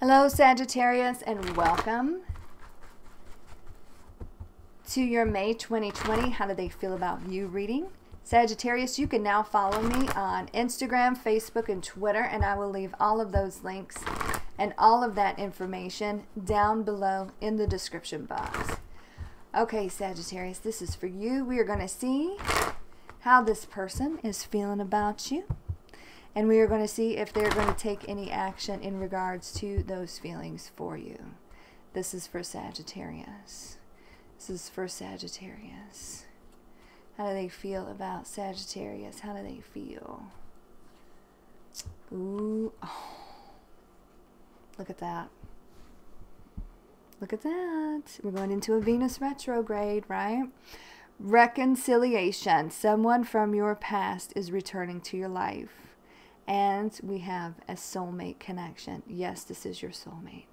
Hello, Sagittarius, and welcome to your May 2020 How Do They Feel About You reading. Sagittarius, you can now follow me on Instagram, Facebook, and Twitter, and I will leave all of those links and all of that information down below in the description box. Okay, Sagittarius, this is for you. We are going to see how this person is feeling about you and we are going to see if they're going to take any action in regards to those feelings for you. This is for Sagittarius. This is for Sagittarius. How do they feel about Sagittarius? How do they feel? Ooh. Oh. Look at that. Look at that. We're going into a Venus retrograde, right? Reconciliation. Someone from your past is returning to your life and we have a soulmate connection. Yes, this is your soulmate.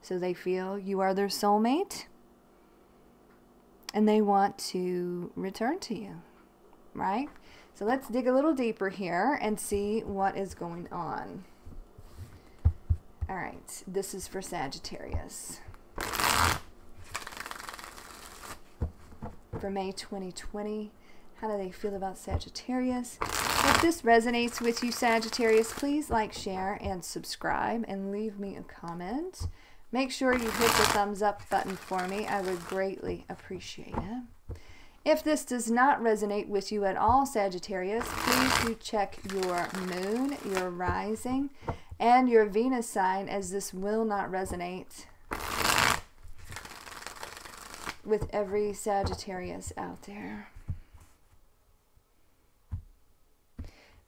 So they feel you are their soulmate and they want to return to you, right? So let's dig a little deeper here and see what is going on. All right, this is for Sagittarius. For May 2020, how do they feel about Sagittarius? If this resonates with you, Sagittarius, please like, share, and subscribe, and leave me a comment. Make sure you hit the thumbs up button for me. I would greatly appreciate it. If this does not resonate with you at all, Sagittarius, please do check your moon, your rising, and your Venus sign, as this will not resonate with every Sagittarius out there.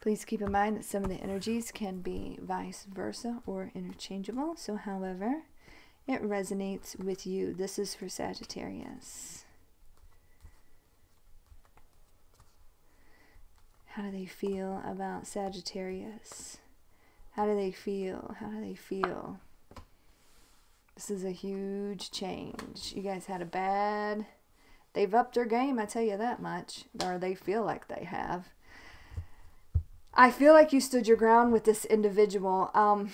Please keep in mind that some of the energies can be vice versa or interchangeable. So, however, it resonates with you. This is for Sagittarius. How do they feel about Sagittarius? How do they feel? How do they feel? This is a huge change. You guys had a bad. They've upped their game, I tell you that much. Or they feel like they have. I feel like you stood your ground with this individual. Um,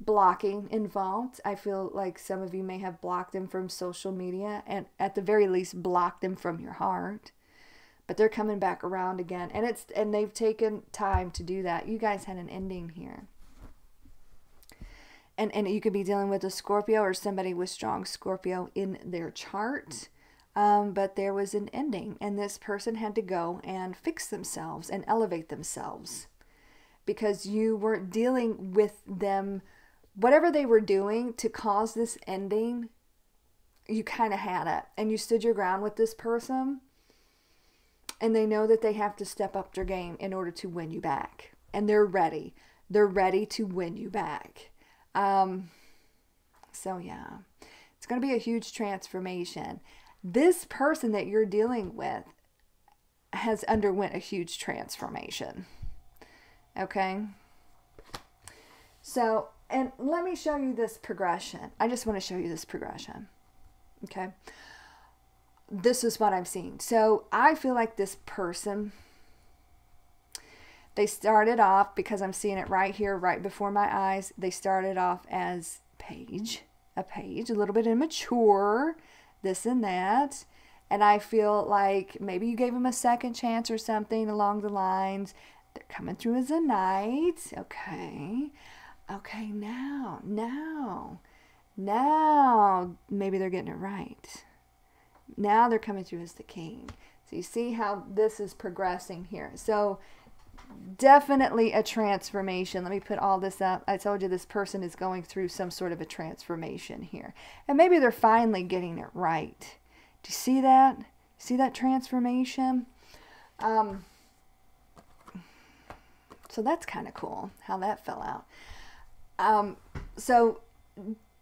blocking involved. I feel like some of you may have blocked them from social media and at the very least blocked them from your heart. But they're coming back around again and it's and they've taken time to do that. You guys had an ending here. And and you could be dealing with a Scorpio or somebody with strong Scorpio in their chart. Um, but there was an ending and this person had to go and fix themselves and elevate themselves because you weren't dealing with them whatever they were doing to cause this ending you kind of had it and you stood your ground with this person and they know that they have to step up their game in order to win you back and they're ready. They're ready to win you back. Um, so yeah. It's going to be a huge transformation. This person that you're dealing with has underwent a huge transformation Okay. So, and let me show you this progression. I just want to show you this progression. Okay. This is what I'm seeing. So I feel like this person, they started off, because I'm seeing it right here, right before my eyes, they started off as page, a page, a little bit immature, this and that. And I feel like maybe you gave them a second chance or something along the lines. Coming through as a knight. Okay. Okay, now, now, now, maybe they're getting it right. Now they're coming through as the king. So you see how this is progressing here. So definitely a transformation. Let me put all this up. I told you this person is going through some sort of a transformation here. And maybe they're finally getting it right. Do you see that? See that transformation? Um, so that's kind of cool how that fell out. Um, so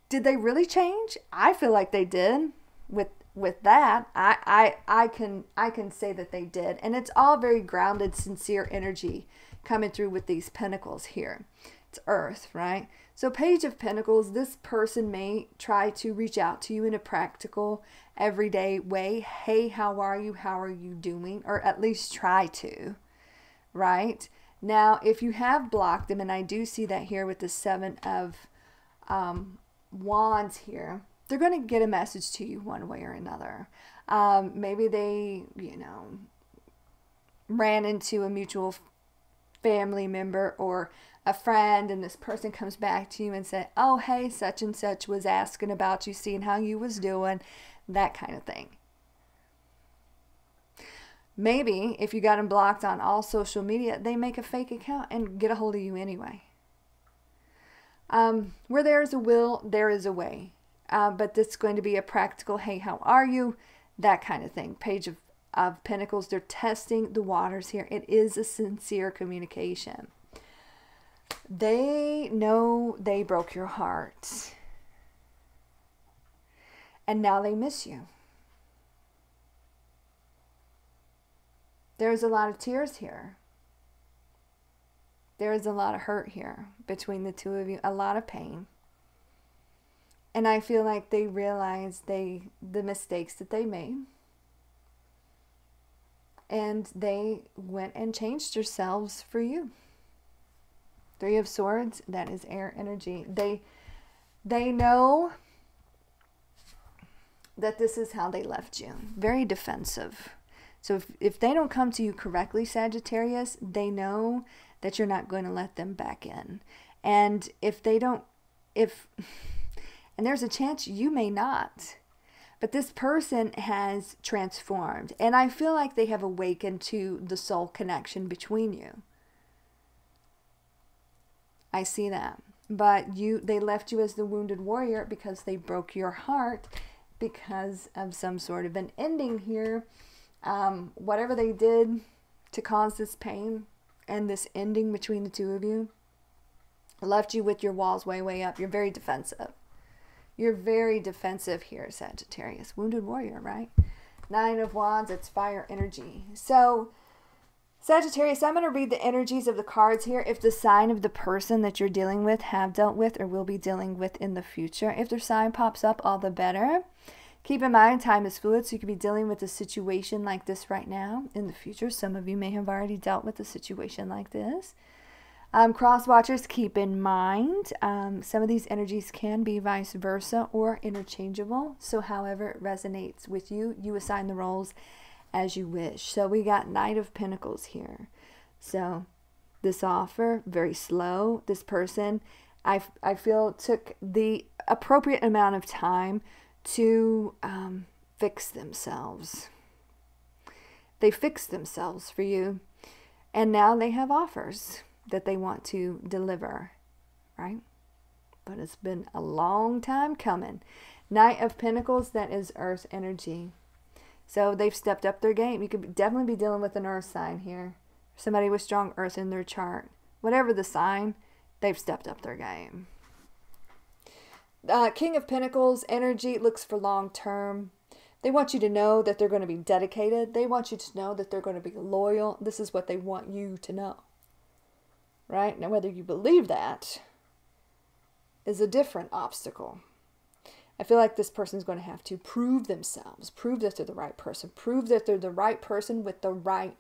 did they really change? I feel like they did with with that. I, I I can I can say that they did. And it's all very grounded, sincere energy coming through with these pentacles here. It's earth, right? So page of pentacles, this person may try to reach out to you in a practical, everyday way. Hey, how are you? How are you doing? Or at least try to, right? Now, if you have blocked them, and I do see that here with the Seven of um, Wands here, they're going to get a message to you one way or another. Um, maybe they, you know, ran into a mutual family member or a friend, and this person comes back to you and say, "Oh, hey, such and such was asking about you, seeing how you was doing," that kind of thing. Maybe if you got them blocked on all social media, they make a fake account and get a hold of you anyway. Um, where there is a will, there is a way. Uh, but this is going to be a practical, hey, how are you? That kind of thing. Page of, of Pentacles, they're testing the waters here. It is a sincere communication. They know they broke your heart. And now they miss you. There's a lot of tears here. There is a lot of hurt here between the two of you, a lot of pain. And I feel like they realized they the mistakes that they made. And they went and changed themselves for you. Three of Swords, that is air energy. They they know that this is how they left you. Very defensive. So if, if they don't come to you correctly, Sagittarius, they know that you're not going to let them back in. And if they don't, if, and there's a chance you may not, but this person has transformed. And I feel like they have awakened to the soul connection between you. I see that. But you they left you as the wounded warrior because they broke your heart because of some sort of an ending here um, whatever they did to cause this pain and this ending between the two of you left you with your walls way, way up. You're very defensive. You're very defensive here, Sagittarius. Wounded warrior, right? Nine of Wands, it's fire energy. So, Sagittarius, I'm going to read the energies of the cards here. If the sign of the person that you're dealing with have dealt with or will be dealing with in the future, if their sign pops up, all the better. Keep in mind, time is fluid, so you could be dealing with a situation like this right now. In the future, some of you may have already dealt with a situation like this. Um, cross watchers, keep in mind, um, some of these energies can be vice versa or interchangeable. So, however it resonates with you, you assign the roles as you wish. So, we got Knight of Pentacles here. So, this offer, very slow. This person, I, I feel, took the appropriate amount of time to um, fix themselves. They fix themselves for you, and now they have offers that they want to deliver, right? But it's been a long time coming. Knight of Pentacles, that is Earth energy. So they've stepped up their game. You could definitely be dealing with an Earth sign here. Somebody with strong Earth in their chart. Whatever the sign, they've stepped up their game. Uh, King of Pentacles energy looks for long term. They want you to know that they're going to be dedicated. They want you to know that they're going to be loyal. This is what they want you to know. Right? Now, whether you believe that is a different obstacle. I feel like this person is going to have to prove themselves, prove that they're the right person, prove that they're the right person with the right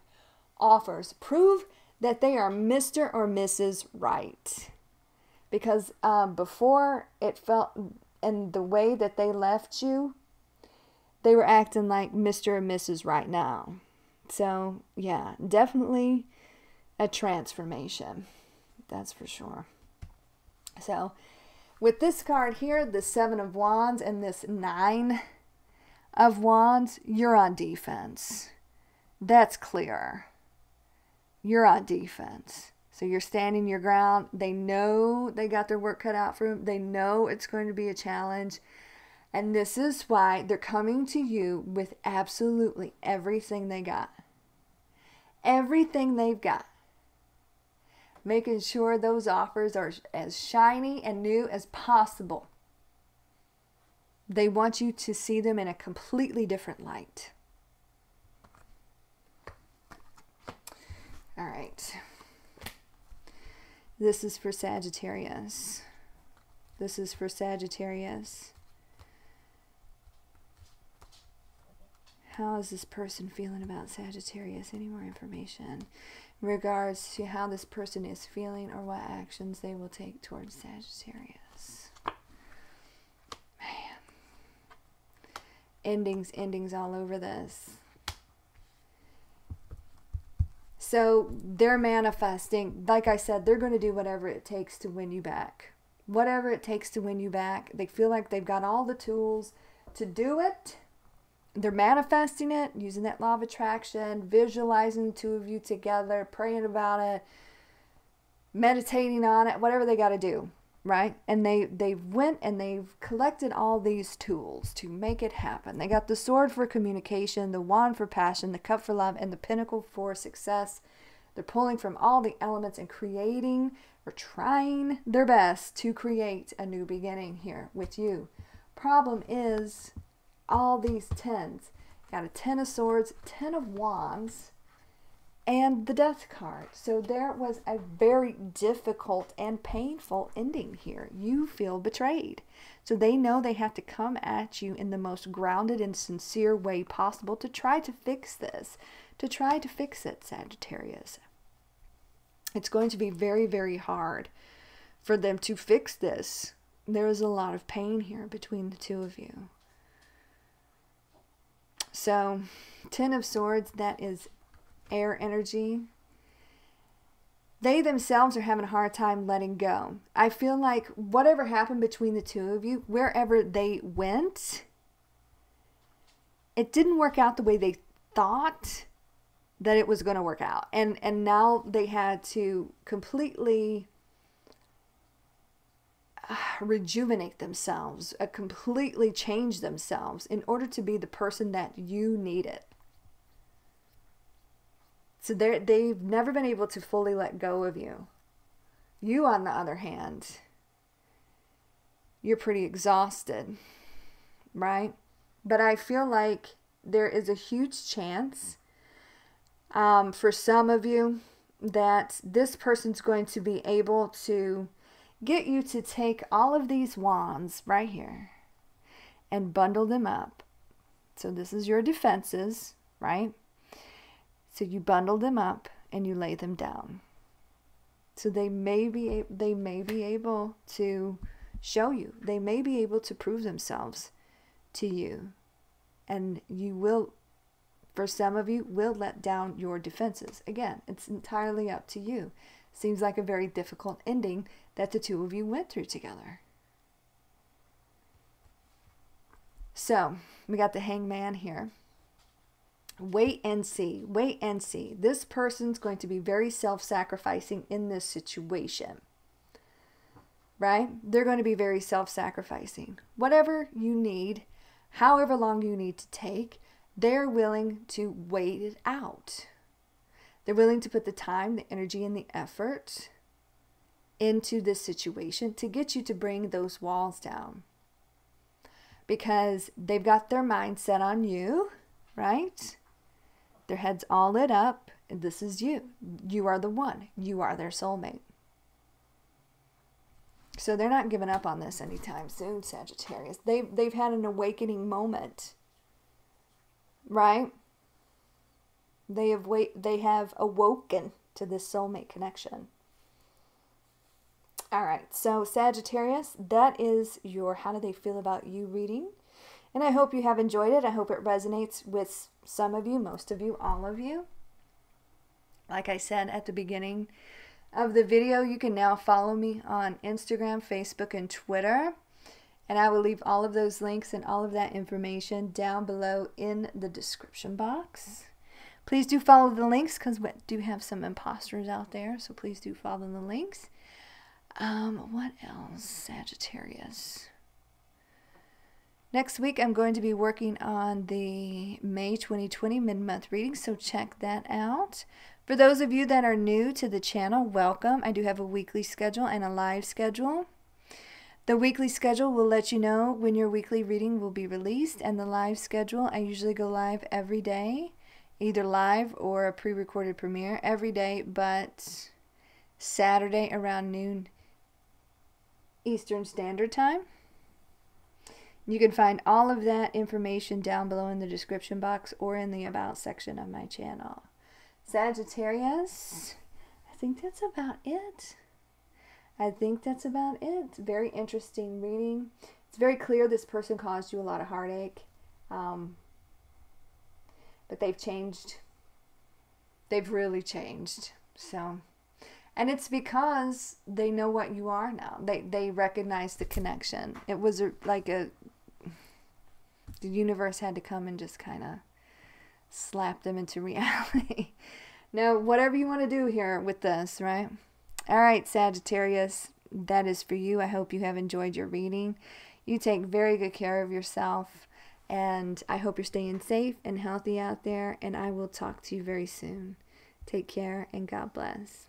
offers, prove that they are Mr. or Mrs. Right because um, before it felt and the way that they left you they were acting like mr and mrs right now. So yeah definitely a transformation that's for sure. So with this card here the seven of wands and this nine of wands you're on defense. That's clear. You're on defense so you're standing your ground. They know they got their work cut out for them. They know it's going to be a challenge. And this is why they're coming to you with absolutely everything they got. Everything they've got. Making sure those offers are as shiny and new as possible. They want you to see them in a completely different light. All right. This is for Sagittarius. This is for Sagittarius. How is this person feeling about Sagittarius? Any more information in regards to how this person is feeling or what actions they will take towards Sagittarius? Man. Endings, endings all over this. So they're manifesting. Like I said, they're going to do whatever it takes to win you back. Whatever it takes to win you back. They feel like they've got all the tools to do it. They're manifesting it using that law of attraction, visualizing the two of you together, praying about it, meditating on it, whatever they got to do right? And they they went and they've collected all these tools to make it happen. They got the sword for communication the wand for passion the cup for love and the pentacle for success. They're pulling from all the elements and creating or trying their best to create a new beginning here with you. Problem is all these tens got a ten of swords ten of wands and the death card. So there was a very difficult and painful ending here. You feel betrayed. So they know they have to come at you in the most grounded and sincere way possible to try to fix this, to try to fix it, Sagittarius. It's going to be very, very hard for them to fix this. There is a lot of pain here between the two of you. So, Ten of Swords, that is air energy, they themselves are having a hard time letting go. I feel like whatever happened between the two of you, wherever they went, it didn't work out the way they thought that it was going to work out. And and now they had to completely uh, rejuvenate themselves, uh, completely change themselves in order to be the person that you needed. So they they've never been able to fully let go of you. You, on the other hand, you're pretty exhausted, right? But I feel like there is a huge chance um, for some of you that this person's going to be able to get you to take all of these wands right here and bundle them up. So this is your defenses, right? So you bundle them up and you lay them down. So they may be they may be able to show you. They may be able to prove themselves to you. And you will for some of you will let down your defenses. Again, it's entirely up to you. Seems like a very difficult ending that the two of you went through together. So, we got the hangman here wait and see. Wait and see. This person's going to be very self sacrificing in this situation. Right? They're going to be very self sacrificing. Whatever you need, however long you need to take, they're willing to wait it out. They're willing to put the time, the energy, and the effort into this situation to get you to bring those walls down. Because they've got their mind set on you, right? Their heads all lit up. This is you. You are the one. You are their soulmate. So they're not giving up on this anytime soon, Sagittarius. They've, they've had an awakening moment. Right? They have wait they have awoken to this soulmate connection. All right. So Sagittarius, that is your how do they feel about you reading. And I hope you have enjoyed it. I hope it resonates with some of you, most of you, all of you. Like I said at the beginning of the video, you can now follow me on Instagram, Facebook, and Twitter. And I will leave all of those links and all of that information down below in the description box. Please do follow the links because we do have some imposters out there. So please do follow the links. Um, what else? Sagittarius. Next week, I'm going to be working on the May 2020 mid month reading, so check that out. For those of you that are new to the channel, welcome. I do have a weekly schedule and a live schedule. The weekly schedule will let you know when your weekly reading will be released, and the live schedule, I usually go live every day, either live or a pre recorded premiere every day, but Saturday around noon Eastern Standard Time. You can find all of that information down below in the description box or in the About section of my channel. Sagittarius, I think that's about it. I think that's about it. Very interesting reading. It's very clear this person caused you a lot of heartache. Um, but they've changed. They've really changed. So, and it's because they know what you are now. They they recognize the connection. It was a, like a the universe had to come and just kind of slap them into reality. now, whatever you want to do here with this, right? All right, Sagittarius, that is for you. I hope you have enjoyed your reading. You take very good care of yourself, and I hope you're staying safe and healthy out there. And I will talk to you very soon. Take care and God bless.